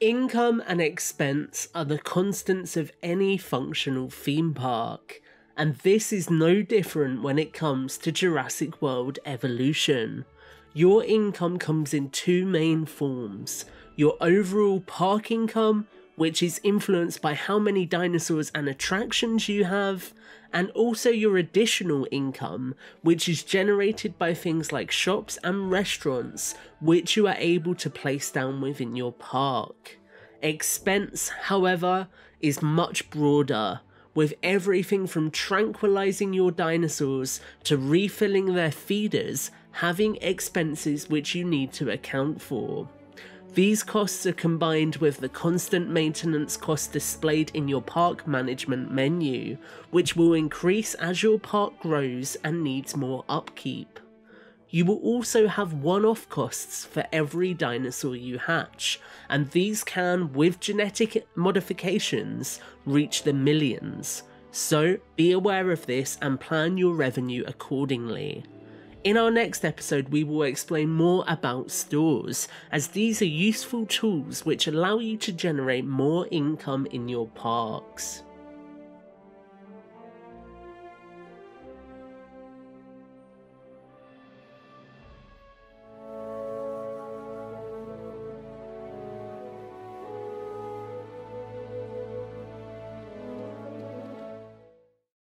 Income and expense are the constants of any functional theme park, and this is no different when it comes to Jurassic World Evolution. Your income comes in two main forms your overall park income, which is influenced by how many dinosaurs and attractions you have, and also your additional income, which is generated by things like shops and restaurants, which you are able to place down within your park. Expense, however, is much broader, with everything from tranquilizing your dinosaurs to refilling their feeders having expenses which you need to account for. These costs are combined with the constant maintenance cost displayed in your park management menu, which will increase as your park grows and needs more upkeep. You will also have one-off costs for every dinosaur you hatch, and these can, with genetic modifications, reach the millions. So be aware of this and plan your revenue accordingly. In our next episode, we will explain more about stores, as these are useful tools which allow you to generate more income in your parks.